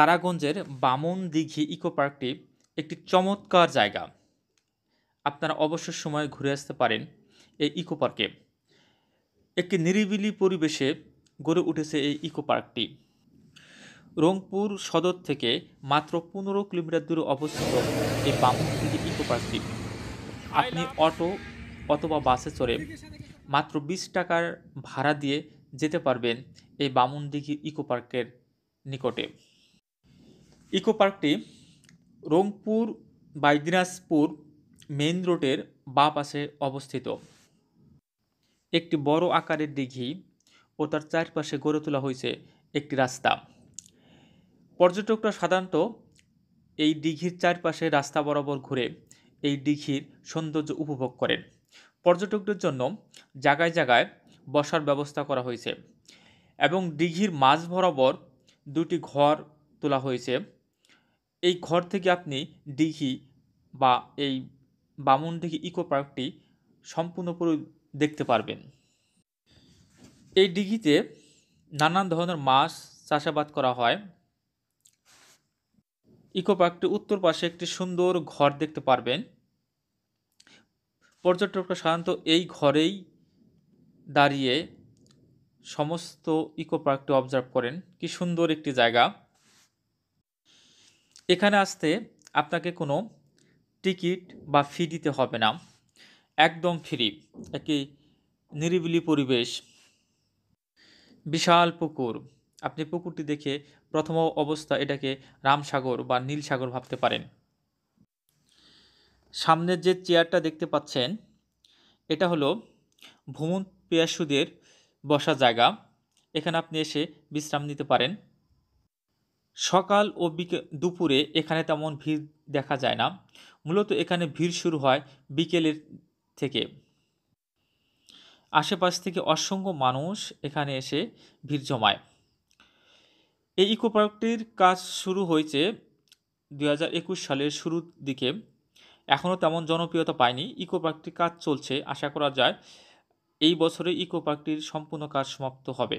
তারাগঞ্জের বামন দিঘি ইকো পার্কটি একটি চমৎকার জায়গা। আপনারা অবসর সময় ঘুরে আসতে পারেন এই ইকো পার্কে। একটি নিরিবিলি পরিবেশে গড়ে উঠেছে এই ইকো পার্কটি। রংপুর সদর থেকে মাত্র পনেরো কিলোমিটার দূরে অবস্থিত এই বামন দিঘি ইকো পার্কটি। আপনি অটো অথবা বাসে চড়ে মাত্র বিশ টাকার ভাড়া দিয়ে যেতে পারবেন এই বামুনদিঘি ইকো পার্কের নিকটে। ইকো পার্কটি রংপুর বাই দিনাজপুর মেইন রোডের বা পাশে অবস্থিত। একটি বড় আকারের দিঘি ও তার চারপাশে গড়ে তোলা হয়েছে একটি রাস্তা। পর্যটকরা সাধারণত এই দিঘির চারপাশে রাস্তা বরাবর ঘুরে এই দিঘির সৌন্দর্য উপভোগ করেন। পর্যটকদের জন্য জায়গায় জায়গায় বসার ব্যবস্থা করা হয়েছে এবং দিঘির মাঝ বরাবর দুটি ঘর তোলা হয়েছে। এই ঘর থেকে আপনি দিঘি বা এই বামুনদিঘি ইকো পার্কটি সম্পূর্ণপুরে দেখতে পারবেন। এই দিঘিতে নানান ধরনের মাছ চাষাবাদ করা হয়। ইকো পার্কটির উত্তর পাশে একটি সুন্দর ঘর দেখতে পারবেন। পর্যটকরা সাধারণত এই ঘরেই দাঁড়িয়ে সমস্ত ইকো পার্কটি অবজার্ভ করেন। কি সুন্দর একটি জায়গা। এখানে আসতে আপনাকে কোনো টিকিট বা ফি দিতে হবে না। একদম ফ্রি একটি নিরিবিলি পরিবেশ, বিশাল পুকুর। আপনি পুকুরটি দেখে প্রথম অবস্থা এটাকে রামসাগর বা নীলসাগর ভাবতে পারেন। সামনের যে চেয়ারটা দেখতে পাচ্ছেন, এটা হলো ভ্রমণ পেয়াসুদের বসা জায়গা। এখানে আপনি এসে বিশ্রাম নিতে পারেন। সকাল ও বিকে, দুপুরে এখানে তেমন ভিড় দেখা যায় না। মূলত এখানে ভিড় শুরু হয় বিকেলের থেকে। আশেপাশ থেকে অসংখ্য মানুষ এখানে এসে ভিড় জমায়। এই ইকো পার্কটির কাজ শুরু হয়েছে দু হাজার একুশ সালের শুরুর দিকে। এখনও তেমন জনপ্রিয়তা পায়নি। ইকো পার্কটির কাজ চলছে, আশা করা যায়। এই বছরে ইকো পার্কটির সম্পূর্ণ কাজ সমাপ্ত হবে।